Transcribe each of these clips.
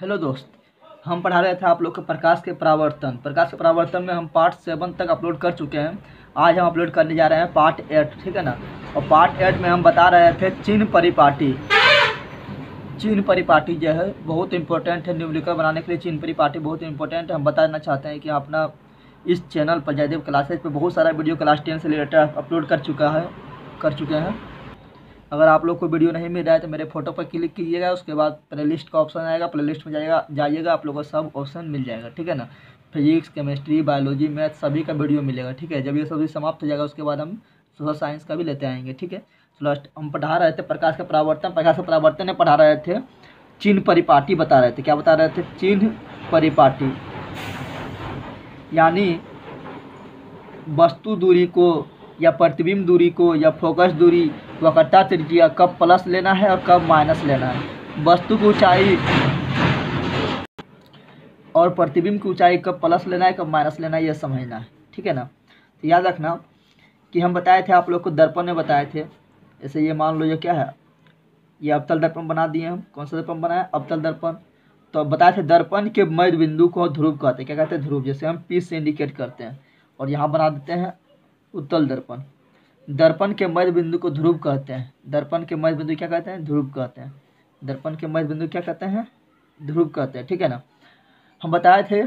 Hello दोस्त, हम पढ़ा रहे थे आप लोग को प्रकाश के परावर्तन। प्रकाश के परावर्तन में हम पार्ट सेवन तक अपलोड कर चुके हैं। आज हम अपलोड करने जा रहे हैं पार्ट एट, ठीक है ना? और पार्ट एट में हम बता रहे थे चिन्ह परिपाटी। चिन्ह परिपाटी जो है, बहुत इंपॉर्टेंट है। न्यूमेरिकल बनाने के लिए चिन्ह परिपाटी बहुत इंपॉर्टेंट है। हम बताना चाहते हैं कि अपना इस चैनल पर जयदेव क्लासेज पर बहुत सारा वीडियो क्लास टेन से रिलेटेड अपलोड कर चुका है, कर चुके हैं। अगर आप लोग को वीडियो नहीं मिल रहा है तो मेरे फ़ोटो पर क्लिक कीजिएगा, उसके बाद प्ले लिस्ट का ऑप्शन आएगा प्ले लिस्ट में जाएगा, जाइएगा, आप लोग को सब ऑप्शन मिल जाएगा, ठीक है ना? फिजिक्स केमिस्ट्री बायोलॉजी मैथ सभी का वीडियो मिलेगा, ठीक है? जब ये सभी समाप्त हो जाएगा, उसके बाद हम सोशल साइंस का भी लेते आएँगे, ठीक है? चलो हम पढ़ा रहे थे प्रकाश का परावर्तन, प्रकाश का परावर्तन पढ़ा रहे थे चिन्ह परिपाटी बता रहे थे। क्या बता रहे थे? चिन्ह परिपाटी। यानी वस्तु दूरी को या प्रतिबिंब दूरी को या फोकस दूरी वक्रता त्रिज्या कब प्लस लेना है और कब माइनस लेना है। वस्तु की ऊंचाई और प्रतिबिंब की ऊंचाई, कब प्लस लेना है, कब माइनस लेना है, यह समझना है। ठीक है ना? तो याद रखना कि हम बताए थे, आप लोग को दर्पण में बताए थे। जैसे ये मान लो ये क्या है? ये अवतल दर्पण बना दिए हम। कौन सा दर्पण बनाया? अवतल दर्पण। तो अब बताए थे दर्पण के मध्य बिंदु को ध्रुव कहते हैं। क्या कहते हैं? ध्रुव, जैसे हम पी से इंडिकेट करते हैं और यहाँ बना देते हैं उत्तल दर्पण। दर्पण के मध्य बिंदु को ध्रुव कहते हैं। दर्पण के मध्य बिंदु क्या कहते हैं? ध्रुव कहते हैं। दर्पण के मध्य बिंदु क्या कहते हैं? ध्रुव कहते हैं, ठीक है ना? हम बताए थे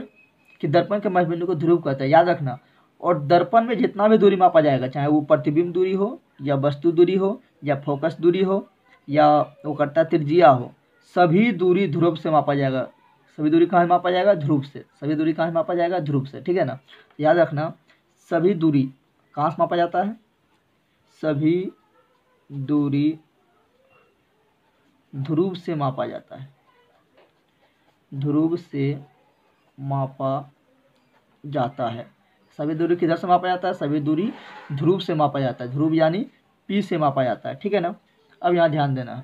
कि दर्पण के मध्य बिंदु को ध्रुव कहते हैं, याद रखना। और दर्पण में जितना भी दूरी मापा जाएगा, चाहे वो प्रतिबिंब दूरी हो, या वस्तु दूरी हो, या फोकस दूरी हो, या वो करता त्रिज्या हो, सभी दूरी ध्रुव से मापा जाएगा। सभी दूरी कहाँ मापा जाएगा? ध्रुव से। सभी दूरी कहाँ मापा जाएगा? ध्रुव से, ठीक है ना? याद रखना, सभी दूरी कहाँ से मापा जाता है? सभी दूरी ध्रुव से मापा जाता है। ध्रुव से मापा जाता है। सभी दूरी किधर से मापा जाता है? सभी दूरी ध्रुव से मापा जाता है। ध्रुव यानी पी से मापा जाता है। ठीक है ना? अब यहाँ ध्यान देना। है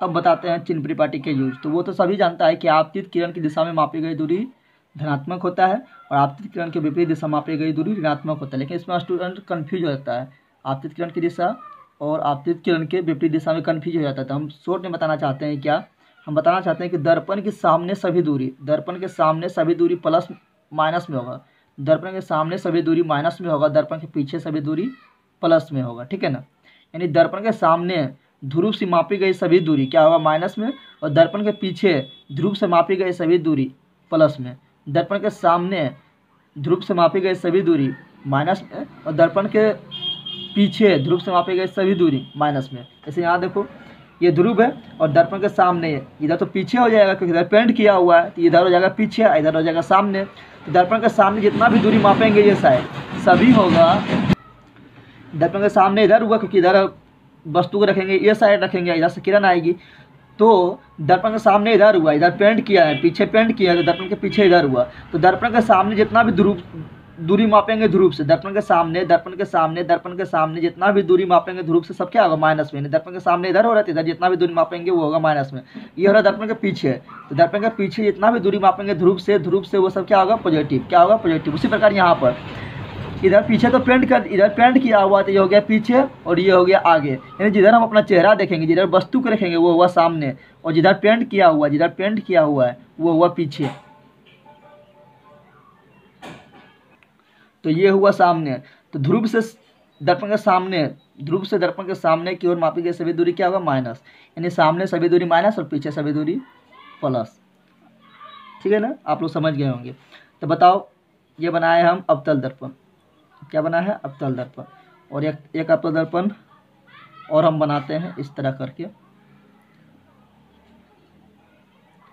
अब बताते हैं चिन्ह परिपाटी के यूज़ तो वो तो सभी जानता है कि आपतित किरण की दिशा में मापी गई दूरी धनात्मक होता है और आपतित किरण के विपरीत दिशा मापी गई दूरी ऋणात्मक होता है। लेकिन इसमें स्टूडेंट कन्फ्यूज़ हो जाता है। आपतित किरण की दिशा और आपतित किरण के विपरीत दिशा में कन्फ्यूज़ हो जाता है। तो हम शोर्ट में बताना चाहते हैं क्या? हम बताना चाहते हैं कि दर्पण के सामने सभी दूरी, दर्पण के सामने सभी दूरी प्लस माइनस में होगा। दर्पण के सामने सभी दूरी माइनस में होगा, दर्पण के पीछे सभी दूरी प्लस में होगा, ठीक है ना? यानी दर्पण के सामने ध्रुव से मापी गई सभी दूरी क्या होगा? माइनस में और दर्पण के पीछे ध्रुव से मापी गई सभी दूरी प्लस में। दर्पण के सामने ध्रुव से मापी गई सभी दूरी माइनस में और दर्पण के पीछे है, ध्रुव से मापी गई सभी दूरी, माइनस में। जैसे यहाँ देखो, ये ध्रुव है और दर्पण के सामने है। इधर तो पीछे हो जाएगा क्योंकि इधर पेंट किया हुआ है तो इधर हो जाएगा पीछे, इधर हो जाएगा सामने। तो दर्पण के सामने जितना भी दूरी मापेंगे ये साइड, सभी होगा। दर्पण के सामने इधर हुआ क्योंकि इधर वस्तु को रखेंगे, ये साइड रखेंगे, इधर से किरण आएगी। तो दर्पण के सामने इधर हुआ, इधर पेंट किया है, पीछे पेंट किया है तो दर्पण के पीछे इधर हुआ। तो दर्पण के सामने जितना भी ध्रुव दूरी मापेंगे ध्रुव से। दर्पण के सामने, दर्पण के सामने, दर्पण के सामने जितना भी दूरी मापेंगे ध्रुव से सब क्या होगा माइनस में। दर्पण के सामने इधर हो रहा है, इधर जितना भी दूरी मापेंगे वो होगा माइनस में। ये हो रहा है दर्पण के पीछे। तो दर्पण के पीछे जितना भी दूरी मापेंगे ध्रुव से ध्रुव से वो सब क्या होगा पॉजिटिव क्या होगा पॉजिटिव उसी प्रकार यहाँ पर। इधर पीछे तो पेंट कर, इधर पेंट किया हुआ तो ये हो गया पीछे और ये हो गया आगे। यानी जिधर हम अपना चेहरा देखेंगे, जिधर वस्तु को रखेंगे, वो हुआ सामने। और जिधर पेंट किया हुआ, जिधर पेंट किया हुआ है, वो हुआ पीछे। तो ये हुआ सामने। तो ध्रुव से दर्पण के सामने, ध्रुव से दर्पण के सामने की ओर मापी गई सभी दूरी क्या होगा? माइनस। यानी सामने सभी दूरी माइनस और पीछे सभी दूरी प्लस। ठीक है ना? आप लोग समझ गए होंगे। तो बताओ, ये बनाए हम अवतल दर्पण। क्या बना है? अवतल दर्पण। और एक एक अवतल दर्पण और हम बनाते हैं इस तरह करके।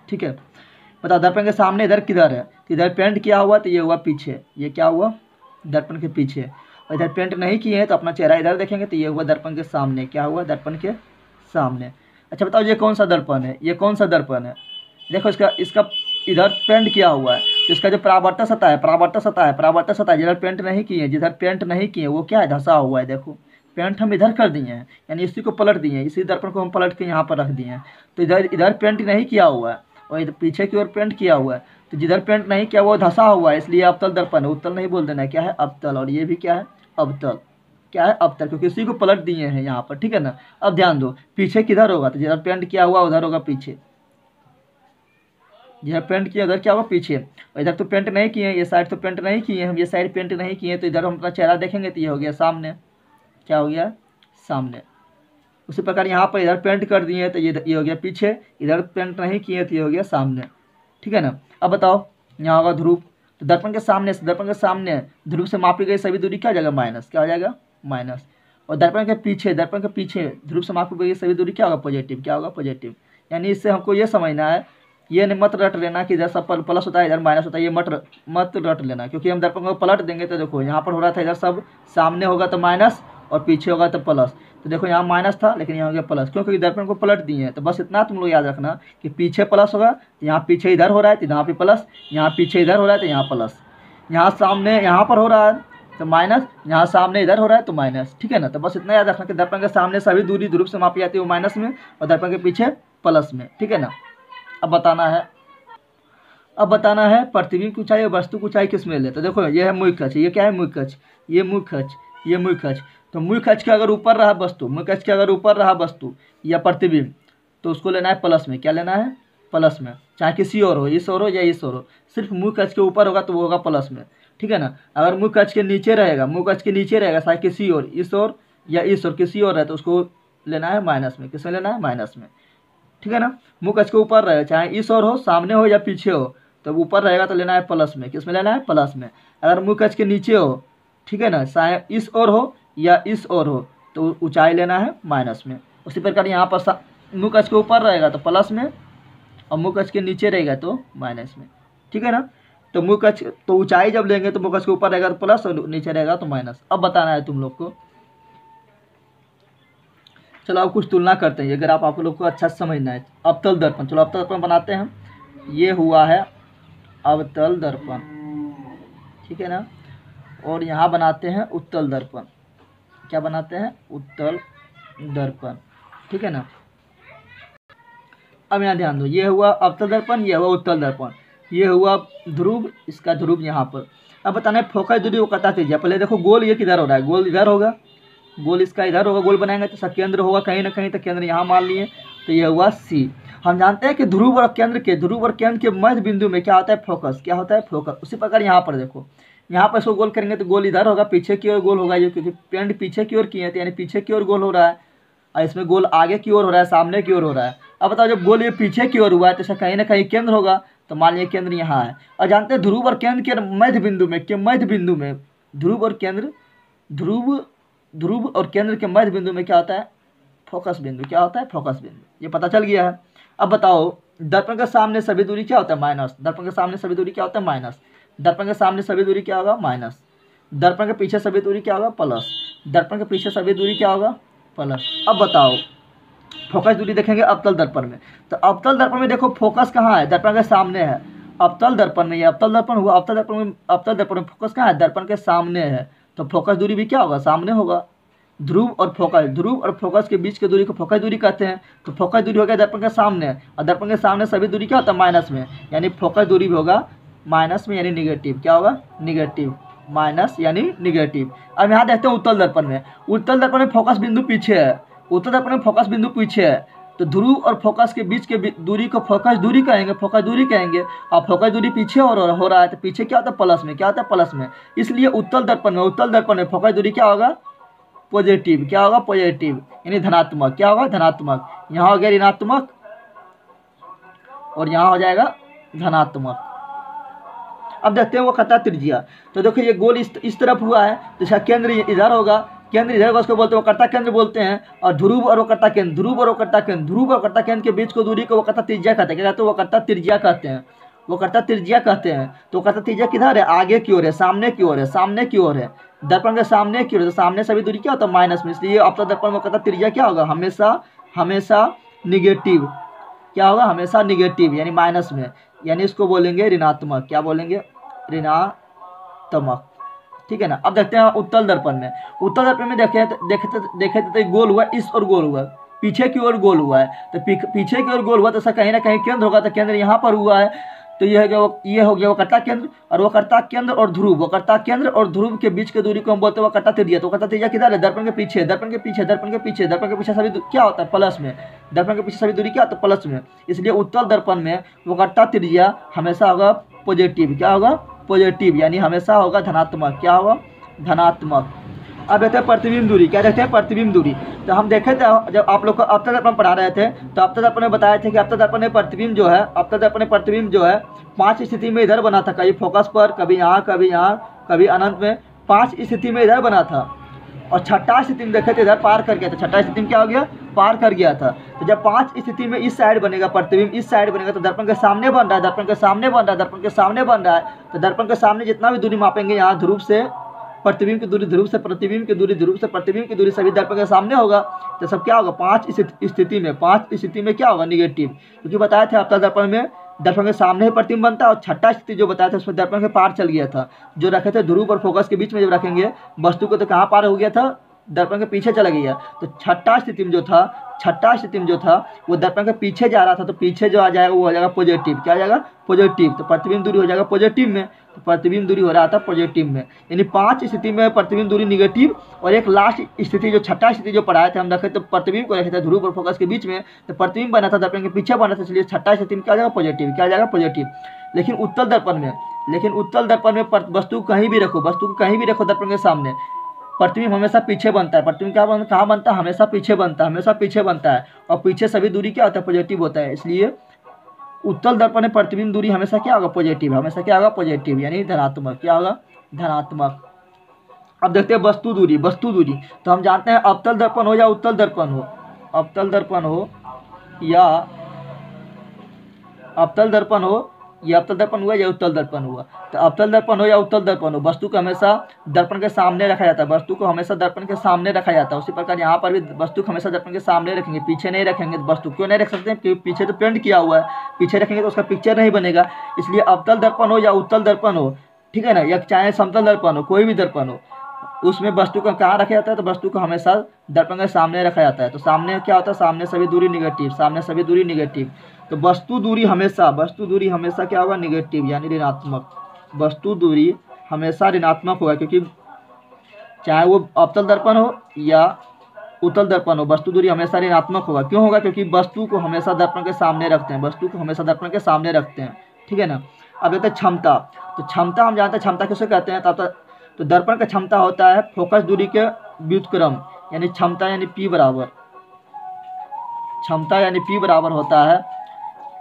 ठीक है? बताओ, दर्पण के सामने इधर किधर है? इधर पेंट किया हुआ तो ये हुआ पीछे। ये क्या हुआ? दर्पण के पीछे। और इधर पेंट नहीं किए हैं तो अपना चेहरा इधर देखेंगे तो ये हुआ दर्पण के सामने। क्या हुआ? दर्पण के सामने। अच्छा बताओ ये कौन सा दर्पण है? ये कौन सा दर्पण है? देखो, इसका इसका इधर पेंट किया हुआ है। तो इसका जो परावर्तक सतह है, परावर्तक सतह है, परावर्तक सतह जिधर पेंट नहीं किए हैं, जिधर पेंट नहीं किए वो क्या है? धसा हुआ है, देखो। पेंट हम इधर कर दिए हैं, यानी इसी को पलट दिए हैं। इसी दर्पण को हम पलट के यहाँ पर रख दिए हैं। तो इधर इधर पेंट नहीं किया हुआ है, और इधर पीछे की ओर पेंट किया हुआ है। तो जिधर पेंट नहीं किया, वो धसा हुआ है, इसलिए अवतल दर्पण है। उत्तल नहीं बोल देना क्या है? अबतल और ये भी क्या है? अबतल क्या है? अवतल क्योंकि उसी को पलट दिए हैं यहाँ पर, ठीक है ना? अब ध्यान दो, पीछे किधर होगा? तो जिधर पेंट किया हुआ, उधर होगा पीछे। जिधर पेंट किया, उधर क्या होगा? पीछे। और इधर तो पेंट नहीं किए हैं ये साइड तो पेंट नहीं किए, हम ये साइड पेंट नहीं किए तो इधर हम अपना चेहरा देखेंगे तो ये हो गया सामने। क्या हो गया? सामने। उसी प्रकार यहाँ पर इधर पेंट कर दिए तो ये ये हो गया पीछे। इधर पेंट नहीं किए तो ये हो गया सामने। ठीक है ना? अब बताओ, यहाँ होगा ध्रुव। तो दर्पण के सामने, दर्पण के सामने, ध्रुव से मापी गई सभी दूरी क्या हो जाएगा? माइनस। क्या हो जाएगा? माइनस। और दर्पण के पीछे, दर्पण के पीछे, ध्रुव से मापी गई सभी दूरी क्या होगा? पॉजिटिव। क्या होगा? पॉजिटिव। यानी इससे हमको ये समझना है, ये नहीं मत रट लेना कि इधर सब प्लस होता है, इधर माइनस होता है, ये मत मत रट लेना। क्योंकि हम दर्पण को पलट देंगे तो देखो, यहाँ पर हो रहा था, इधर सब सामने होगा तो माइनस और पीछे होगा तो प्लस तो देखो यहाँ माइनस था, लेकिन यहाँ हो गया प्लस क्योंकि दर्पण को पलट दिए हैं। तो बस इतना तुम लोग याद रखना कि पीछे प्लस होगा तो यहाँ पीछे इधर हो रहा है तो यहाँ पे प्लस यहाँ पीछे इधर हो रहा है तो यहाँ प्लस यहाँ सामने, यहाँ पर हो रहा है तो माइनस यहाँ सामने इधर हो रहा है तो माइनस ठीक है ना? तो बस इतना याद रखना कि दर्पण के सामने सभी दूरी ध्रुव से मापी जाती है वो माइनस में, और दर्पण के पीछे प्लस में। ठीक है ना? अब बताना है। अब बताना है पृथ्वी की ऊंचाई और वस्तु की ऊंचाई किसमें ले तो देखो, ये है मुख्य खच ये क्या है? मुख्य खच ये मुख खच ये मुख्य खच तो मुख खच के अगर ऊपर रहा वस्तु, मुख खच के अगर ऊपर रहा वस्तु या प्रतिबिंब तो उसको लेना है प्लस में। क्या लेना है? प्लस में। चाहे किसी और हो, इस और हो या इस और हो, सिर्फ़ मुख कच के ऊपर होगा तो वो होगा प्लस में। ठीक है ना? अगर मुख कच के नीचे रहेगा, मुख कच के नीचे रहेगा, चाहे किसी और, इस और या इस और, किसी और है तो उसको लेना है माइनस में। किसमें लेना है? माइनस में। ठीक है ना? मुख कच के ऊपर रहेगा, चाहे इस और हो, सामने हो या पीछे हो तो ऊपर रहेगा तो लेना है प्लस में। किसमें लेना है? प्लस में। अगर मुँह कच के नीचे हो, ठीक है ना? चाहे इस और हो या इस और हो तो ऊंचाई लेना है माइनस में। उसी प्रकार यहाँ पर मुँह कच के ऊपर रहेगा तो प्लस में, और मुँह कच के नीचे रहेगा तो माइनस में। ठीक है ना? तो मुँह कच तो ऊंचाई जब लेंगे तो मुँह कच के ऊपर रहेगा तो प्लस और नीचे रहेगा तो माइनस। अब बताना है तुम लोग को। चलो अब कुछ तुलना करते हैं, अगर आप आप लोग को अच्छा समझना है। अवतल दर्पण। चलो अवतल दर्पण बनाते हैं। ये हुआ है अवतल दर्पण। ठीक है ना? और यहाँ बनाते हैं उत्तल दर्पण। क्या बनाते हैं? उत्तल दर्पण। ठीक है ना? अब यहाँ ध्यान दो, ये हुआ अवतल दर्पण, ये हुआ उत्तल दर्पण, ये हुआ ध्रुव, इसका ध्रुव यहाँ पर। अब बताना है फोकस दूरी वो कता तेजिया पहले देखो, गोल ये किधर हो रहा है? गोल इधर होगा। गोल इसका इधर होगा, गोल बनाएँगे तो केंद्र होगा, कहीं ना कहीं तो केंद्र यहाँ मान लिए। तो ये हुआ सी हम जानते हैं कि ध्रुव और केंद्र के, ध्रुव और केंद्र के मध्य बिंदु में क्या होता है? फोकस। क्या होता है? फोकस। उसी प्रकार यहाँ पर देखो। यहाँ पर इसको गोल करेंगे तो गोल इधर होगा, पीछे की ओर गोल होगा ये, क्योंकि पेंट पीछे की ओर किए हैं तो यानी पीछे की ओर गोल हो रहा है और इसमें गोल आगे की ओर हो रहा है, सामने की ओर हो रहा है। अब बताओ, जब गोल ये पीछे की ओर हुआ है तो इसका कहीं ना कहीं केंद्र होगा तो मान लिया केंद्र यहाँ है। और जानते हैं ध्रुव और केंद्र के मध्य बिंदु में, के मध्य बिंदु में, ध्रुव और केंद्र, ध्रुव ध्रुव और केंद्र के मध्य बिंदु में क्या होता है? फोकस बिंदु। क्या होता है? फोकस बिंदु। ये पता चल गया है। अब बताओ, दर्पण के सामने सभी दूरी क्या होता है? माइनस। दर्पण के सामने सभी दूरी क्या होता है? माइनस। दर्पण के सामने सभी दूरी क्या होगा? माइनस। दर्पण के पीछे सभी दूरी क्या होगा? प्लस। दर्पण के पीछे सभी दूरी क्या होगा? प्लस। अब बताओ। फोकस दूरी देखेंगे अवतल दर्पण में। तो अवतल दर्पण में देखो फोकस कहाँ है? दर्पण के सामने है। अवतल दर्पण में अवतल दर्पण हुआ। अवतल दर्पण में अवतल दर्पण में फोकस कहाँ है? दर्पण के सामने है। तो फोकस दूरी भी क्या होगा? सामने होगा। ध्रुव और फोकस। ध्रुव और फोकस के बीच की दूरी को फोकस दूरी कहते हैं। तो फोकस दूरी हो गया दर्पण के सामने। और दर्पण के सामने सभी दूरी क्या होता है? माइनस में। यानी फोकस दूरी भी होगा माइनस में यानी निगेटिव क्या होगा? निगेटिव माइनस यानी निगेटिव अब यहाँ देखते हैं उत्तल दर्पण में। उत्तल दर्पण में फोकस बिंदु पीछे है। उत्तल दर्पण में फोकस बिंदु पीछे है। तो ध्रुव और फोकस के बीच के दूरी को फोकस दूरी कहेंगे फोकस दूरी कहेंगे। और फोकस दूरी पीछे और हो रहा है तो पीछे क्या होता है? प्लस में। क्या होता है? प्लस में। इसलिए उत्तल दर्पण में उत्तल दर्पण में फोकस दूरी क्या होगा? पॉजिटिव क्या होगा? पॉजिटिव यानी धनात्मक। क्या होगा? धनात्मक। यहाँ हो गया ऋणात्मक और यहाँ हो जाएगा धनात्मक। अब देखते हैं वो कटा त्रिज्या तो देखो ये गोल इस तरफ़ हुआ है तो इसका केंद्र इधर होगा केंद्र इधर होगा उसको बोलते हैं वो कर्ता केंद्र बोलते हैं और ध्रुव और वो कर्ता केंद्र ध्रुव और वो कर्ता केंद्र ध्रुव और कर्ता केंद्र के बीच को दूरी को वो कर्ता त्रिज्या कहते हैं क्या कहते हैं वो कर्ता त्रिज्या कहते हैं वो कर्ता त्रिज्या कहते हैं तो कर्ता त्रिज्या किधर है आगे की ओर है सामने की ओर है सामने की ओर है दर्पण के सामने की ओर तो सामने सभी दूरी क्या होता है माइनस में इसलिए तो दर्पण में कहता त्रिज्या क्या होगा हमेशा हमेशा निगेटिव क्या होगा हमेशा निगेटिव यानी माइनस में यानी इसको बोलेंगे ऋणात्मक क्या बोलेंगे ऋणात्मक ठीक है ना? अब देखते हैं उत्तल दर्पण में। उत्तल दर्पण में देखे देखे देखे तो गोल हुआ, इस और गोल हुआ। पीछे की ओर गोल हुआ है। तो पीछे की ओर गोल हुआ तो ऐसा कहीं ना कहीं केंद्र होगा तो केंद्र यहाँ पर हुआ है। तो ये हो गया वो ये हो गया वो कर्ता केंद्र, और वो कर्ता केंद्र और ध्रुव। वो कर्ता केंद्र और ध्रुव के बीच की दूरी को हम बोलते हैं वो कर्ता त्रिज्या तो कर्ता त्रिज्या किधर है? दर्पण के पीछे। दर्पण के पीछे, दर्पण के पीछे। दर्पण के पीछे सभी क्या होता है? प्लस में। दर्पण के पीछे सभी दूरी क्या होता है? प्लस में। इसलिए उत्तल दर्पण में वो कर्ता त्रिज्या हमेशा होगा पॉजिटिव क्या होगा? पॉजिटिव यानी हमेशा होगा धनात्मक। क्या होगा धनात्मक। अब देखते हैं प्रतिबिंब दूरी। क्या देखते हैं? प्रतिबिंब दूरी। तो हम देखे थे जब आप लोग को अब तक अपन पढ़ा रहे थे तो अब तक अपने बताए थे कि अब तक अपने प्रतिबिंब जो है, अब तक अपने प्रतिबिंब जो है, पाँच स्थिति में इधर बना था। कभी फोकस पर, कभी यहाँ कभी यहाँ, कभी अनंत में। पाँच स्थिति में इधर बना था। और छठा स्थिति में देखे थे इधर पार कर गया था। छठा स्थिति में क्या हो गया? पार कर गया था। तो जब पाँच स्थिति में इस साइड बनेगा, प्रतिबिंब इस साइड बनेगा तो दर्पण के सामने बन रहा है, दर्पण के सामने बन रहा है, दर्पण के सामने बन रहा है तो दर्पण के सामने जितना भी दूरी मापेंगे, यहाँ ध्रुव से प्रतिबिंब की दूरी, ध्रुव से प्रतिबिंब की दूरी, ध्रुव से प्रतिबिंब की दूरी, सभी दर्पण के सामने होगा। तो सब क्या होगा? पाँच स्थिति में, पाँच स्थिति में क्या होगा? निगेटिव क्योंकि बताया था आपका दर्पण में दर्पण के सामने ही प्रतिम्ब बनता और छठा स्थिति जो बताया था, उसमें दर्पण के पार चल गया था। जो रखे थे ध्रुव और फोकस के बीच में जब रखेंगे, वस्तु को तो कहाँ पार हो गया था? दर्पण के पीछे चला गया। तो छठा स्थिति में जो था, छठा स्थिति में जो था, वो दर्पण के पीछे जा रहा था तो पीछे जो आ जाएगा, वो हो जाएगा पॉजिटिव क्या आ जाएगा? पॉजिटिव तो प्रतिबिंब दूरी हो जाएगा पॉजिटिव में। तो प्रतिबिंब दूरी हो रहा था पॉजिटिव में। यानी पाँच स्थिति में प्रतिबिंब दूरी निगेटिव और एक लास्ट स्थिति जो छठा स्थिति जो पढ़ाए थे, हम रखे तो प्रतिबिंब को रखे थे ध्रुव और फोकस के बीच में तो प्रतिबिंब बना था दर्पण के पीछे बना था, इसलिए छठा स्थिति में क्या जाएगा पॉजिटिव क्या जाएगा पॉजिटिव लेकिन उत्तल दर्पण में, लेकिन उत्तल दर्पण में वस्तु कहीं भी रखो, वस्तु को कहीं भी रखो दर्पण के सामने, प्रतिबिंब हमेशा पीछे बनता है। प्रतिबिंब क्या बनता कहाँ बनता है? हमेशा पीछे बनता है, हमेशा पीछे बनता है। और पीछे सभी दूरी क्या होता है? पॉजिटिव होता है। इसलिए उत्तल दर्पण में प्रतिबिंब दूरी हमेशा क्या होगा? पॉजिटिव हमेशा क्या होगा? पॉजिटिव यानी धनात्मक। क्या होगा? धनात्मक। अब देखते हैं वस्तु दूरी। वस्तु दूरी। तो हम जानते हैं अवतल दर्पण हो या उत्तल दर्पण हो? अवतल दर्पण हो या अवतल दर्पण हो ये अवतल दर्पण हुआ या उत्तल दर्पण हुआ? तो अवतल दर्पण हो या उत्तल दर्पण हो, वस्तु को हमेशा दर्पण के सामने रखा जाता है। वस्तु को हमेशा दर्पण के सामने रखा जाता है। उसी प्रकार यहाँ पर भी वस्तु को हमेशा दर्पण के सामने रखेंगे, पीछे नहीं रखेंगे वस्तु क्यों नहीं रख सकते? क्योंकि पीछे तो पेंट किया हुआ है। पीछे रखेंगे तो उसका पिक्चर नहीं बनेगा। इसलिए अवतल दर्पण हो या उत्तल दर्पण हो, ठीक है ना? या चाहे समतल दर्पण हो, कोई भी दर्पण हो उसमें वस्तु को कहाँ रखा जाता है? तो वस्तु को हमेशा दर्पण के सामने रखा जाता है। तो सामने क्या होता है? सामने सभी दूरी निगेटिव सामने सभी दूरी निगेटिव तो वस्तु दूरी हमेशा, वस्तु दूरी हमेशा क्या होगा? निगेटिव यानी ऋणात्मक। वस्तु दूरी हमेशा ऋणात्मक होगा, क्योंकि चाहे वो अवतल दर्पण हो या उत्तल दर्पण हो, वस्तु दूरी हमेशा ऋणात्मक होगा। क्यों होगा? क्योंकि वस्तु को हमेशा दर्पण के सामने रखते हैं। वस्तु को हमेशा दर्पण के सामने रखते हैं। ठीक है ना? अब देखते हैं क्षमता। तो क्षमता हम जानते हैं, क्षमता किसे कहते हैं? तब तो दर्पण का क्षमता होता है फोकस दूरी के व्युतक्रम, यानी क्षमता यानी पी बराबर। क्षमता यानी पी बराबर होता है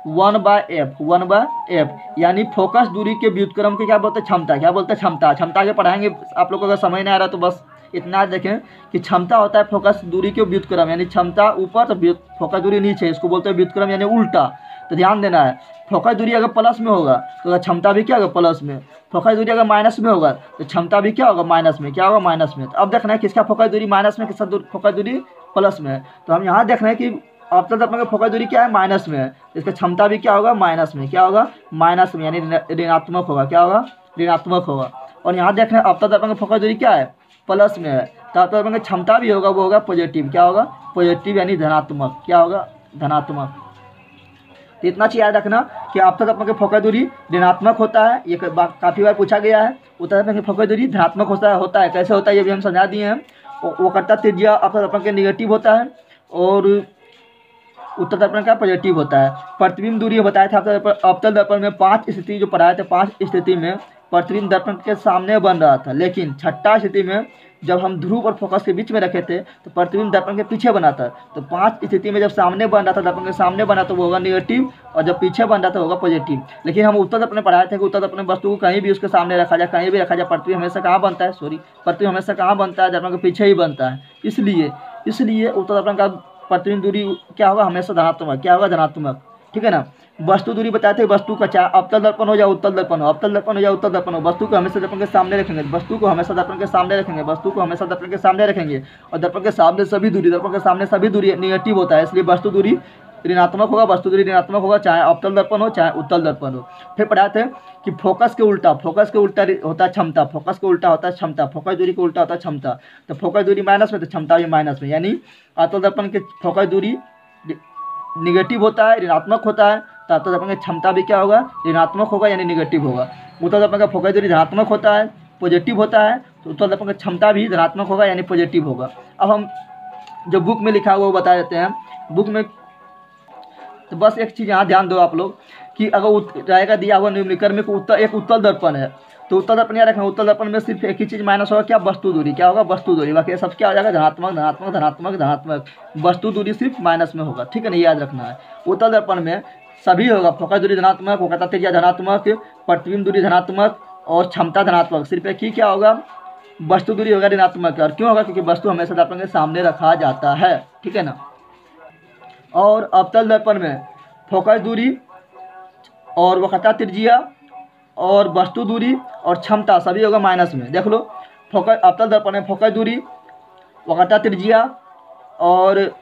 one by F, one by F, यानी फोकस दूरी के व्युतक्रम के क्या बोलते हैं? क्षमता। क्या बोलते हैं? क्षमता। क्षमता के पढ़ाएँगे आप लोग को अगर समझ नहीं आ रहा तो बस इतना देखें कि क्षमता होता है फोकस दूरी के व्युतक्रम यानी क्षमता ऊपर तो फोकस दूरी नीचे, इसको बोलते हैं व्युतक्रम यानी उल्टा। तो ध्यान देना है फोकस दूरी अगर प्लस में होगा तो क्षमता भी क्या होगा प्लस में? फोकस दूरी अगर माइनस में होगा तो क्षमता भी क्या होगा माइनस में? क्या होगा माइनस में? तो अब देखना है किसका फोकस दूरी माइनस में, किसका फोकस दूरी प्लस में है। तो हम यहाँ देख रहे हैं कि अब तक अपने फोकस दूरी क्या है? माइनस में है। तो इसका क्षमता भी क्या होगा? माइनस में। क्या होगा? माइनस में, यानी ऋणात्मक होगा। क्या होगा? ऋणात्मक होगा। और यहाँ देख रहे हैं अब तक अपने फोकस दूरी क्या है? प्लस में है। तो अब तक क्षमता भी होगा, वो होगा पॉजिटिव क्या होगा? पॉजिटिव यानी धनात्मक। क्या होगा? धनात्मक। तो इतना चीज़ याद रखना कि अब तक अपने फोकस दूरी ऋणात्मक होता है। ये काफ़ी बार पूछा गया है। उत्तर अपने फोकस दूरी धनात्मक होता है होता है। कैसे होता है? ये भी हम समझा दिए हैं। वो करता त्रिज्या अपन के निगेटिव होता है और उत्तर दर्पण का पॉजिटिव होता है। प्रतिबिंब दूरी बताया था अवतल दर्पण में पाँच स्थिति जो पढ़ाए थे, पाँच स्थिति में प्रतिबिंब दर्पण के सामने बन रहा था। लेकिन छठा स्थिति में जब हम ध्रुव और फोकस के बीच में रखे थे तो प्रतिबिंब दर्पण के पीछे बना था। तो पाँच स्थिति में जब सामने बन रहा था, दर्पण के सामने बना तो वो होगा निगेटिव और जब पीछे बन रहा था होगा पॉजिटिव लेकिन हम उत्तर दर्पण पढ़ाए थे कि उत्तर दर्पण वस्तु को कहीं भी उसके सामने रखा जाए, कहीं भी रखा जाए, पृथ्वी हमेशा कहाँ बनता है? सॉरी पृथ्वी हमेशा कहाँ बनता है? दर्पण के पीछे ही बनता है। इसलिए इसलिए उत्तर दर्पण का प्रतिबिंब दूरी क्या होगा? हमेशा धनात्मक। क्या होगा? धनात्मक। ठीक है ना? वस्तु दूरी बताए थे, वस्तु का चाहे अवतल दर्पण हो या उत्तल दर्पण हो। अवतल दर्पन हो या उत्तल दर्पण हो। वस्तु को हमेशा दर्पण के सामने रखेंगे। वस्तु को हमेशा दर्पण के सामने रखेंगे। वस्तु को हमेशा दर्पण के सामने रखेंगे। और दर्पण के सामने सभी दूरी, दर्पण के सामने सभी दूरी निगेटिव होता है। इसलिए वस्तु दूरी ऋणात्मक होगा, वस्तु दूरी ऋणात्मक होगा, चाहे अवतल दर्पण हो, चाहे उत्तल दर्पण हो। फिर पढ़ाए थे कि फोकस के उल्टा फोकस के उल्टा होता है क्षमता। फोकस के उल्टा होता है क्षमता। फोकस दूरी के उल्टा होता है क्षमता। तो फोकस दूरी माइनस में तो क्षमता भी माइनस में। यानी अवतल दर्पण के फोकस दूरी निगेटिव होता है, ऋणात्मक होता है। दर्पण की क्षमता भी क्या होगा? ऋणात्मक होगा यानी निगेटिव होगा। उत्तर दर्पण का फोकस दूरी धनात्मक होता है पॉजिटिव होता है तो उत्तर दर्पण का क्षमता भी धनात्मक होगा यानी पॉजिटिव होगा। अब हम जो बुक में लिखा हुआ वो बता देते हैं। बुक में तो बस एक चीज़ यहाँ ध्यान दो आप लोग कि अगर रहेगा दिया हुआ न्यूमरिकर में उत्तर, एक उत्तल दर्पण है तो उत्तर दर्पण याद रखना, उत्तर दर्पण में सिर्फ़ एक ही चीज़ माइनस होगा, क्या? वस्तु दूरी। क्या होगा? वस्तु दूरी। बाकी सब क्या हो जाएगा? धनात्मक धनात्मक धनात्मक धनात्मक। वस्तु दूरी सिर्फ़ माइनस में होगा। ठीक है ना? याद रखना है। उत्तर दर्पण में सभी होगा फोकस दूरी धनात्मक होगा त्रिज्या धनात्मक प्रतिबिंब दूरी धनात्मक और क्षमता धनात्मक। सिर्फ़ एक ही क्या होगा? वस्तु दूरी होगा ऋणात्मक। और क्यों होगा? क्योंकि वस्तु हमेशा दर्पण के सामने रखा जाता है। ठीक है ना? और अवतल दर्पण में। फोकस दूरी और वक्रता त्रिज्या और वस्तु दूरी और क्षमता, सभी होगा माइनस में। देख लो। फोकस अवतल दर्पण में फोकस दूरी, वक्रता त्रिज्या और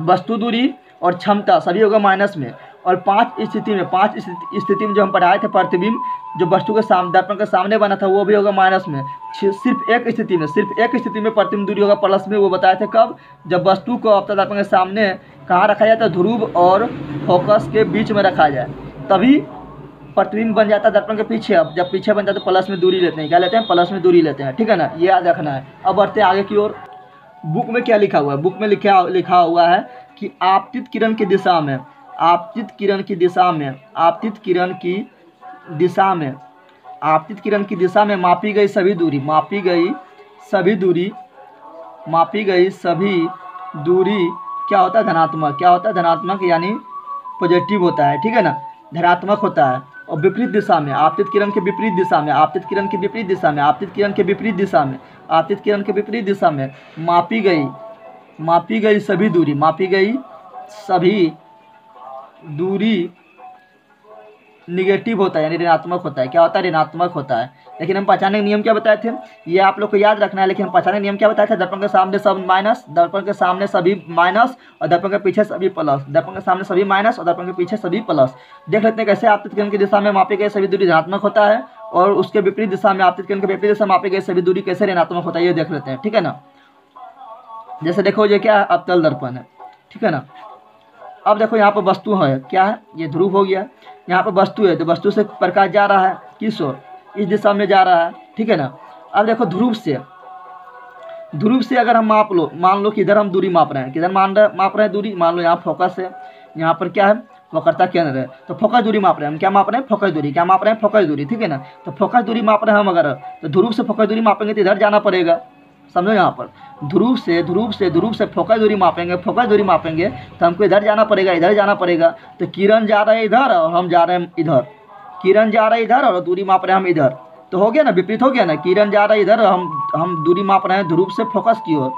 वस्तु दूरी और क्षमता, सभी होगा माइनस में। और पाँच स्थिति में, पाँच स्थिति में जो हम पढ़ाए थे प्रतिबिंब, जो वस्तु के सामने दर्पण के सामने बना था, वो भी होगा माइनस में। सिर्फ़ एक स्थिति में, सिर्फ़ एक स्थिति में प्रतिबिंब दूरी होगा प्लस में, वो बताए थे कब? जब वस्तु को अवतल दर्पण के सामने कहाँ रखा जाता है? ध्रुव और फोकस के बीच में रखा जाए। तभी प्रतिबिंब बन जाता है दर्पण के पीछे। अब जब पीछे बन है तो प्लस में दूरी लेते हैं। क्या लेते हैं? प्लस में दूरी लेते हैं। ठीक है ना? ये याद रखना है। अब बढ़ते हैं आगे की ओर। बुक में क्या लिखा हुआ है? बुक में लिखा लिखा हुआ है कि आपतित किरण की दिशा में आपतित किरण की दिशा में, आपतित किरण की दिशा में, आपतित किरण की दिशा में मापी गई सभी दूरी, मापी गई सभी दूरी, मापी गई सभी दूरी क्या होता है? धनात्मक। क्या होता है? धनात्मक यानी पॉजिटिव होता है, ठीक है ना? धनात्मक होता है और विपरीत दिशा में, आपतित किरण के विपरीत दिशा में, आपतित किरण के विपरीत दिशा में, आपतित किरण के विपरीत दिशा में, आपतित किरण के विपरीत दिशा में मापी गई मापी गई सभी दूरी, मापी गई सभी दूरी निगेटिव होता है, यानी ऋणात्मक होता है। क्या होता है? ऋणात्मक होता है। लेकिन हम पहचाने के नियम क्या बताए थे? ये आप लोग को याद रखना है, लेकिन हम पहचाने नियम क्या बताए थे? दर्पण के सामने सब माइनस दर्पण के सामने सभी माइनस और दर्पण के पीछे सभी प्लस दर्पण के सामने सभी माइनस और दर्पण के पीछे सभी प्लस देख लेते हैं कैसे आपतित की दिशा में मापे गए सभी दूरी ऋणात्मक होता है, और उसके विपरीत दिशा में आपतित के विपरीत दिशा मापे गए सभी दूरी कैसे ऋणात्मक होता है, ये देख लेते हैं। ठीक है ना? जैसे देखो, ये क्या है? अवतल दर्पण है। ठीक है ना? अब देखो यहाँ पर वस्तु है, क्या है? ये ध्रुव हो गया। यहाँ पर वस्तु है तो वस्तु से प्रकाश जा रहा है, किस ओर? इस दिशा में जा रहा है, ठीक है ना? अब देखो ध्रुव से ध्रुव से अगर हम माप लो, मान लो कि इधर हम दूरी माप रहे हैं, किधर मान रहे, माप रहे हैं दूरी? मान लो यहाँ फोकस है, यहाँ पर क्या है? वक्रता केंद्र है तो फोकस दूरी माप रहे हैं, हम क्या माप रहे हैं? फोकस दूरी, क्या माप रहे हैं? फोकस दूरी, ठीक है ना? तो फोकस दूरी माप रहे हैं हम अगर तो ध्रुव से फोकस दूरी मापेंगे तो इधर जाना पड़ेगा, समझो यहाँ पर। ध्रुव से ध्रुव से ध्रुव से फोकस दूरी मापेंगे फोकस दूरी मापेंगे तो हमको इधर जाना पड़ेगा, इधर जाना पड़ेगा। तो किरण जा रहा है इधर और हम जा रहे हैं इधर। किरण जा रहा है इधर और दूरी माप रहे हैं हम इधर। तो हो गया ना, विपरीत हो गया ना? किरण जा रहा है इधर हम हम दूरी माप रहे हैं ध्रुव से फोकस की ओर।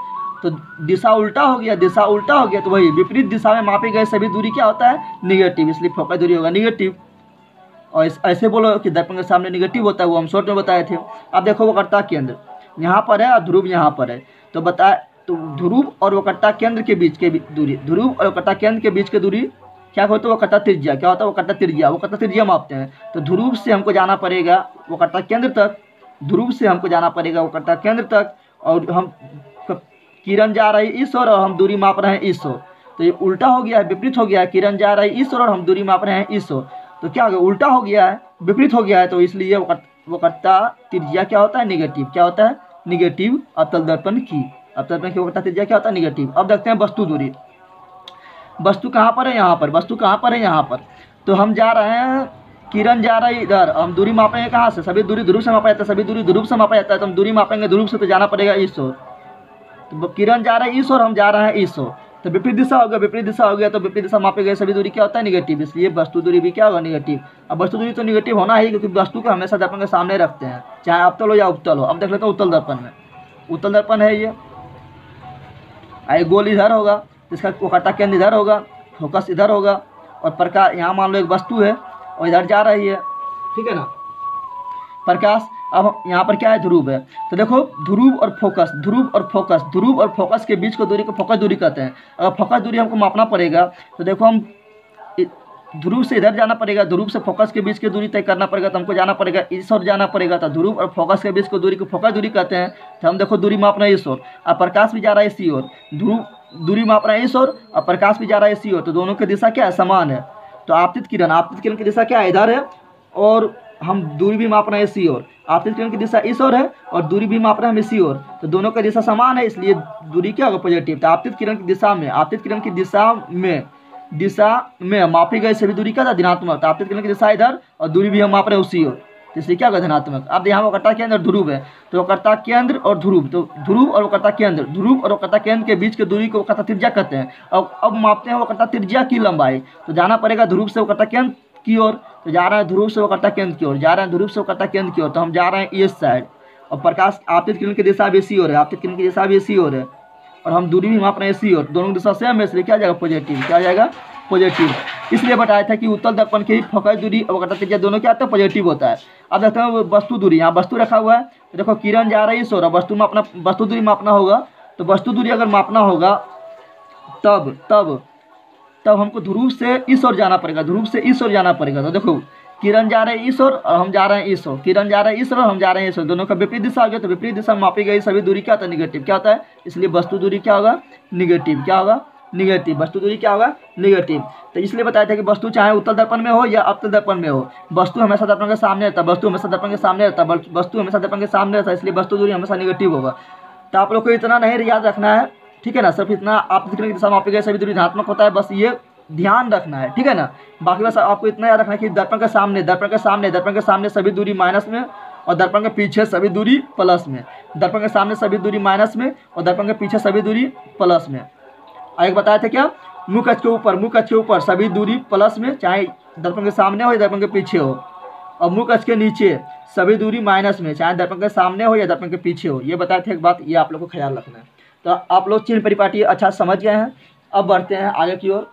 तो दिशा उल्टा हो गया, दिशा उल्टा हो गया तो वही विपरीत दिशा में मापे गए सभी दूरी क्या होता है? निगेटिव इसलिए फोकस दूरी होगा निगेटिव और ऐसे बोलो कि दर्पण के सामने निगेटिव होता है, वो हम शॉर्ट में बताए थे। अब देखो वो करता केंद्र। यहाँ पर है और ध्रुव यहाँ पर है। तो बता तो ध्रुव और वक्रता केंद्र के बीच के दूरी, ध्रुव और वक्रता केंद्र के बीच की दूरी क्या होता है? वो कट्टा त्रिज्या, क्या होता है? वो कट्टा त्रिज्या, वो कट्टा त्रिज्या मापते हैं। तो ध्रुव से हमको जाना पड़ेगा वो कट्टा केंद्र तक, ध्रुव से हमको जाना पड़ेगा वो कट्टा केंद्र तक, और हम किरण जा रही इस ओर और हम दूरी माप रहे हैं इस ओर। तो ये उल्टा हो गया है विपरीत हो गया है किरण जा रही इस ओर और हम दूरी माप रहे हैं इस ओर। तो क्या हो गया? उल्टा हो गया है विपरीत हो गया है तो इसलिए वो कट्टा त्रिज्या क्या होता है? निगेटिव क्या होता है? निगेटिव अतल दर्पण की अतल दर्पण की वक्रता त्रिज्या क्या होता है निगेटिव अब देखते हैं वस्तु दूरी। वस्तु कहाँ पर है? यहाँ पर। वस्तु कहाँ पर है? यहाँ पर। तो हम जा रहे हैं, किरण जा रहा है इधर। हम दूरी मापेंगे कहाँ से? सभी दूरी ध्रुव से मापा जाता है। सभी दूरी ध्रुव से मापा जाता है। तो हम दूरी मापेंगे ध्रुव से तो जाना पड़ेगा इस ओर तो किरण जा रहा है इस ओर हम जा रहे हैं इस ओर तो विपरीत दिशा हो गया, विपरीत दिशा हो गया तो विपरीत दिशा मापे गए, सभी दूरी क्या होता है निगेटिव इसलिए वस्तु दूरी भी क्या होगा निगेटिव अब वस्तु दूरी तो निगेटिव होना ही क्योंकि वस्तु को हमेशा दर्पण के सामने रखते हैं। चाहे अवतल हो या उत्तल हो, अब देख लेते हैं उत्तल दर्पण में। उत्तल दर्पण है ये। आई गोल इधर होगा, इसका वक्रता केंद्र इधर होगा फोकस इधर होगा, और प्रकाश, यहाँ मान लो एक वस्तु है, और इधर जा रही है। ठीक है ना? प्रकाश अब यहाँ पर क्या है? ध्रुव है। तो देखो, ध्रुव और फोकस ध्रुव और फोकस ध्रुव और फोकस के बीच को दूरी को फोकस दूरी कहते हैं। अगर फोकस दूरी हमको मापना पड़ेगा। तो देखो, हम ध्रुव से इधर जाना पड़ेगा, ध्रुव से फोकस के बीच की दूरी तय करना पड़ेगा तो हमको जाना पड़ेगा इस ओर जाना पड़ेगा। तो ध्रुव और फोकस के बीच की दूरी को फोकस दूरी कहते हैं। तो हम देखो, दूरी मापना इस ओर। और प्रकाश भी जा रहा है इसी ओर। ध्रुव, दूरी माप रहे हैं इस ओर और प्रकाश भी जा रहा है इसी ओर। तो दोनों की दिशा क्या है? समान है। तो आपतित किरण आपतित किरण की दिशा क्या है? इधर है और हम दूरी भी माप रहे हैं इसी ओर। आपतित किरण की दिशा इस ओर है और दूरी भी माप रहे हैं हम इसी ओर। तो दोनों का दिशा समान है, इसलिए दूरी क्या होगा पॉजिटिव तो आपतित किरण की दिशा में, आपतित किरण की दिशा में दिशा में मापी गई सभी दूरी क्या था? धनात्मक। तो आपतित किरण की दिशा इधर और दूरी भी हम माप रहे हैं उसी ओर। तो इसलिए क्या होगा? धनात्मक। अब यहाँ वक्रता केंद्र ध्रुव है। तो वक्रता केंद्र और ध्रुव। तो ध्रुव और वक्रता केंद्र। ध्रुव और वक्रता केंद्र के बीच की दूरी को वक्रता त्रिज्या कहते हैं। अब अब मापते हैं वक्रता त्रिज्या की लंबाई। तो जाना पड़ेगा ध्रुव से वक्रता केंद्र की ओर तो जा रहे हैं ध्रुव से वक्रता केंद्र की ओर। जा रहे हैं ध्रुव से वक्रता केंद्र की ओर तो हम जा रहे हैं इस साइड। और प्रकाश आपतित किरण की दिशा भी इसी ओर है, आपतित किरण की दिशा भी इसी ओर है। और हम दूरी भी माप रहे हैं इसी ओर। दोनों दिशा सेम है, इसलिए क्या जाएगा? पॉजिटिव क्या जाएगा? पॉजिटिव इसलिए बताया था कि उत्तल दर्पण की फोकस दूरी और वक्रता त्रिज्या दोनों क्या आता है? पॉजिटिव होता है। अब देखते हैं वस्तु दूरी। यहाँ वस्तु रखा हुआ है। तो देखो, किरण जा रही है सो रहा वस्तु मापना वस्तु दूरी मापना होगा। तो वस्तु दूरी अगर मापना होगा, तब तब तब हमको ध्रुव से इस ओर जाना पड़ेगा, ध्रुव से इस ओर जाना पड़ेगा। तो देखो, किरण जा रहे हैं इस ओर और हम जा रहे हैं इस ओर किरण जा रहे हैं इस ओर हम जा रहे हैं इस ओर दोनों का विपरीत दिशा हो गया तो विपरीत दिशा मापी गई सभी दूरी क्या होता है? निगेटिव क्या होता है? इसलिए वस्तु दूरी क्या होगा? निगेटिव क्या होगा? निगेटिव वस्तु दूरी क्या होगा? निगेटिव तो इसलिए बताया था कि वस्तु चाहे उत्तल दर्पण में हो या अवतल दर्पण में हो, वस्तु हमेशा दर्पण के सामने रहता है, वस्तु हमेशा दर्पण के सामने रहता है वस्तु हमेशा दर्पण के सामने रहता है, इसलिए वस्तु दूरी हमेशा निगेटिव होगा। तो आप लोग को इतना नहीं याद रखना है ठीक है ना सिर्फ़ इतना आप दिखने की दिशा गए सभी दूरी धनात्मक होता है बस ये ध्यान रखना है ठीक है ना बाकी बस आपको इतना याद रखना है कि दर्पण के सामने दर्पण के सामने दर्पण के सामने सभी दूरी माइनस में और दर्पण के पीछे सभी दूरी प्लस में दर्पण के सामने सभी दूरी माइनस में और दर्पण के पीछे सभी दूरी प्लस में एक बताया था क्या मुख के ऊपर मुख के ऊपर सभी दूरी प्लस में चाहे दर्पण के सामने हो या दर्पण के पीछे हो और मुख के नीचे सभी दूरी माइनस में चाहे दर्पण के सामने हो या दर्पण के पीछे हो ये बताए थे एक बात ये आप लोग को ख्याल रखना है तो आप लोग चिन्ह परिपाटी अच्छा समझ गए हैं। अब बढ़ते हैं आगे की ओर।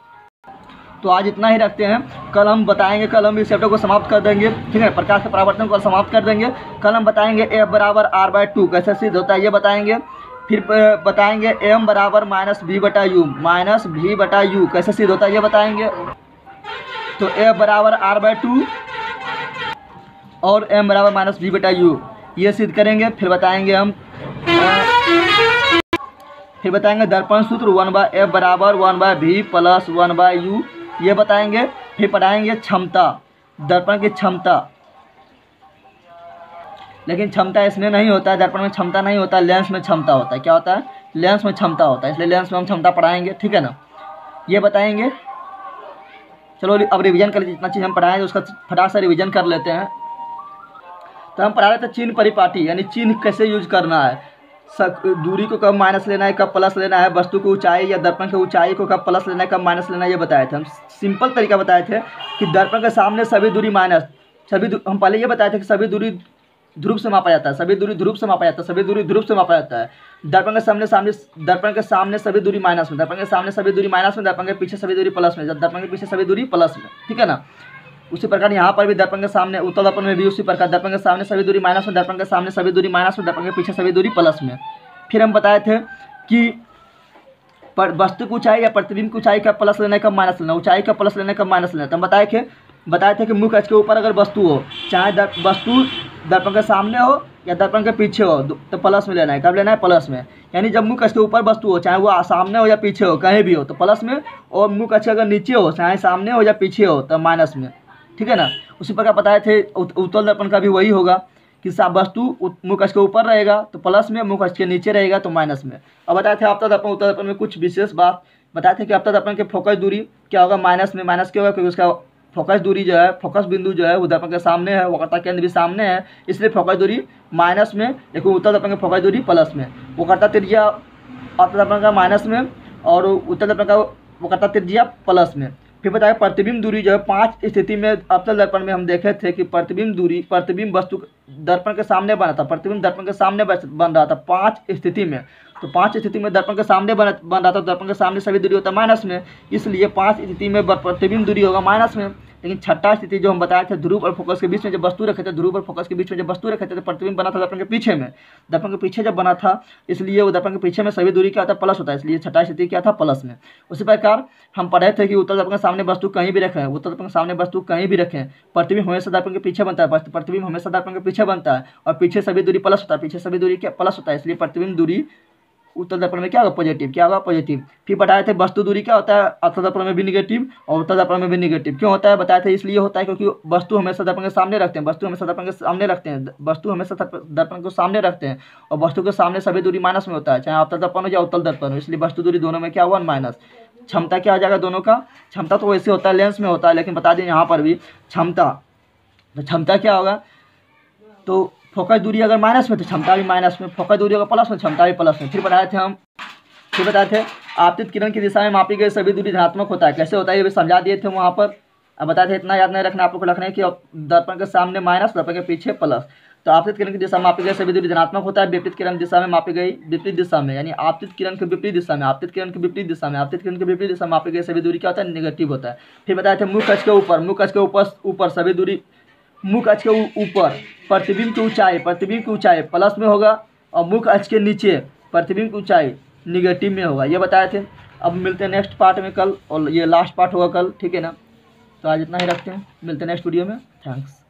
तो आज इतना ही रखते हैं। कल हम बताएँगे, कल हम इस चैप्टर को समाप्त कर देंगे। ठीक है, प्रकाश के परावर्तन को समाप्त कर देंगे। कल हम बताएँगे एफ़ बराबर आर बाय टू कैसे सिद्ध होता है, ये बताएँगे। फिर बताएँगे एम बराबर माइनस वी बटा यू माइनस वी बटा यू कैसे सिद्ध होता है, ये बताएँगे। तो एफ़ बराबर आर बाय टू और एम बराबर माइनस वी बटा यू ये सिद्ध करेंगे। फिर बताएँगे हम फिर बताएँगे दर्पण सूत्र वन बाय एफ़ बराबर one by V plus one by U. ये बताएँगे, फिर पढ़ाएँगे क्षमता, दर्पण की क्षमता। लेकिन क्षमता इसमें नहीं होता है, दर्पण में क्षमता नहीं होता, लेंस में क्षमता होता है। क्या होता है? लेंस में क्षमता होता है, इसलिए लेंस में हम क्षमता पढ़ाएँगे, ठीक है ना? ये बताएँगे। चलो अब रिवीजन कर जितना चीज़ हम पढ़ाएँगे, उसका फटाक से रिवीजन कर लेते हैं। तो हम पढ़ा रहे थे चिन्ह परिपाटी, यानी चिन्ह कैसे यूज़ करना है? दूरी को कब माइनस लेना है, कब प्लस लेना है, वस्तु की ऊंचाई या दर्पण की ऊंचाई को कब प्लस लेना है, कब माइनस लेना है, ये बताए थे। हम सिंपल तरीका बताए थे कि दर्पण के सामने सभी दूरी माइनस सभी हम पहले ये बताए थे कि सभी दूरी ध्रुव से मापा जाता है, सभी दूरी ध्रुव से मापा जाता है, सभी दूरी ध्रुव से मापा जाता है। दर्पण के सामने सामने, दर्पण के सामने सभी दूरी माइनस में, दर्पण के सामने सभी दूरी माइनस में, दर्पण के पीछे सभी दूरी प्लस में दर्पण के पीछे सभी दूरी प्लस में, ठीक है ना? उसी प्रकार यहाँ पर भी दर्पण के सामने उत्तर दर्पण में भी उसी प्रकार दर्पण के सामने सभी दूरी माइनस में दर्पण के सामने सभी दूरी माइनस में दर्पण के पीछे सभी दूरी प्लस में। फिर हम बताए थे कि पर वस्तु की ऊंचाई या प्रतिबिंब की ऊंचाई का प्लस लेने का माइनस लेना, ऊंचाई का प्लस लेने का माइनस लेना। तो हम बताए थे बताए थे कि मुख्य अक्ष के ऊपर अगर वस्तु हो, चाहे वस्तु दर्पण के सामने हो या दर्पण के पीछे हो तो प्लस में लेना है। कब लेना है? प्लस में। यानी जब मुख कक्ष के ऊपर वस्तु हो, चाहे वो सामने हो या पीछे हो, कहीं भी हो तो प्लस में, और मुख कक्ष अगर नीचे हो, चाहे सामने हो या पीछे हो तो माइनस में। ठीक है ना? उसी प्रकार बताए थे उत्तल दर्पण का भी वही होगा कि वस्तु मुख कक्ष के ऊपर रहेगा तो प्लस में मुख कक्ष के नीचे रहेगा तो माइनस में। अब बताए थे आपका दर्पण उत्तर दर्पण में कुछ विशेष बात। बताए थे कि आपका दर्पण के फोकस दूरी क्या होगा? माइनस में, माइनस क्या होगा? क्योंकि उसका फोकस दूरी जो है, फोकस बिंदु जो है, वो दर्पण के सामने है, वक्रता केंद्र भी सामने है, इसलिए फोकस दूरी माइनस में लेकिन उत्तर दर्पण की फोकस दूरी प्लस में। वक्रता त्रिज्या उत्तर दर्पण का माइनस में और उत्तर दर्पण का वक्रता त्रिज्या प्लस में। फिर बताया प्रतिबिंब दूरी जो है पाँच स्थिति में अवतल दर्पण में हम देखे थे कि प्रतिबिंब दूरी, प्रतिबिंब वस्तु दर्पण के सामने बना था, प्रतिबिंब दर्पण के सामने बन रहा था पाँच स्थिति में। तो पाँच स्थिति में दर्पण के सामने बन बन रहा था, दर्पण के सामने सभी दूरी होता है माइनस में, इसलिए पाँच स्थिति में प्रतिबिंब दूरी होगा माइनस में। लेकिन छठा स्थिति जो हम बताए थे, ध्रुव और फोकस के बीच में जब वस्तु रखे थे, ध्रुव और फोकस के बीच में जब वस्तु रखे थे तो प्रतिबिंब बना था दर्पण के पीछे में। दर्पण के पीछे जब बना था, इसलिए वो दर्पण के पीछे में सभी दूरी क्या होता है, प्लस होता है, इसलिए छठा स्थिति क्या था, प्लस में। उसी प्रकार हम पढ़े थे कि उत्तर दर्पण के सामने वस्तु कहीं भी रखें उत्तर दर्पण के सामने वस्तु कहीं भी रखें प्रतिबिंब हमेशा दर्पण के पीछे बनता है प्रतिबिंब हमेशा दर्पण के पीछे बनता है, और पीछे सभी दूरी प्लस होता है, पीछे सभी दूरी क्या, प्लस होता है, इसलिए प्रतिबिंब दूरी उत्तर दर्पण में क्या होगा? पॉजिटिव क्या होगा? पॉजिटिव फिर बताए थे वस्तु दूरी क्या होता है? अवतल दर्पण में भी निगेटिव और उत्तर दर्पण में भी निगेटिव क्यों होता है? बताए थे इसलिए होता है क्योंकि वस्तु हमेशा दर्पण के सामने रखते हैं। वस्तु हमेशा दर्पण के सामने रखते हैं। वस्तु हमेशा दर्पण को सामने रखते हैं और वस्तु के सामने सभी दूरी माइनस में होता है, चाहे अवतल दर्पण हो या उत्तर दर्पण हो। इसलिए वस्तु दूरी दोनों में क्या वन माइनस क्षमता क्या हो जाएगा दोनों का? क्षमता तो वैसे होता है लेंस में होता है, लेकिन बता दें यहाँ पर भी क्षमता। तो क्षमता क्या होगा? तो फोकस दूरी अगर माइनस में तो क्षमता भी माइनस में फोकस दूरी अगर प्लस में क्षमता भी प्लस में। फिर बताए थे हम, फिर बताए थे, आपतित किरण की दिशा में मापी गई सभी दूरी धनात्मक होता है। कैसे होता है, ये भी समझा दिए थे वहाँ पर। अब बताए थे इतना याद नहीं रखना, आप लोग को रखना है कि दर्पण के सामने माइनस, दर्पण के पीछे प्लस। तो आपतित किरण की दिशा में मापी गई सभी दूरी धनात्मक होता है, विपरीत किरण दिशा में मापी गई विपरीत दिशा में। यानी आपतित किरण के विपरीत दिशा में, आपतित किरण के विपरीत दिशा में, आपतित किरण के विपरीत दिशा में मापी गई सभी दूरी क्या होता है निगेटिव होता है। फिर बताए थे मुख कच के ऊपर, मुख कच के ऊपर ऊपर सभी दूरी मुख अच के ऊपर, प्रतिबिंब की ऊंचाई, प्रतिबिंब की ऊंचाई प्लस में होगा और मुख अच के नीचे, प्रतिबिंब की ऊंचाई निगेटिव में होगा। ये बताए थे। अब मिलते हैं नेक्स्ट पार्ट में कल और ये लास्ट पार्ट होगा कल, ठीक है ना? तो आज इतना ही रखते हैं। मिलते हैं नेक्स्ट वीडियो में। थैंक्स